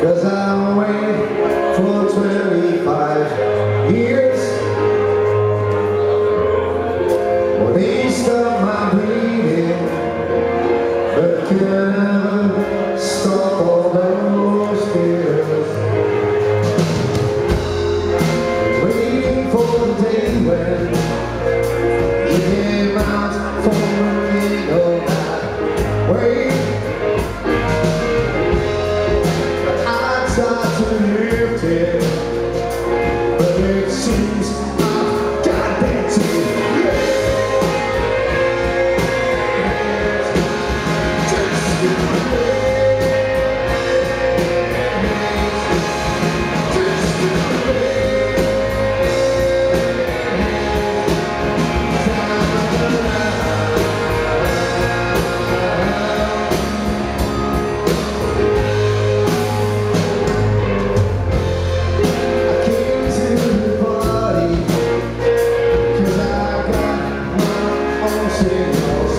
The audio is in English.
Cause I waited for 25 years. For well, these of my dreams seems sing.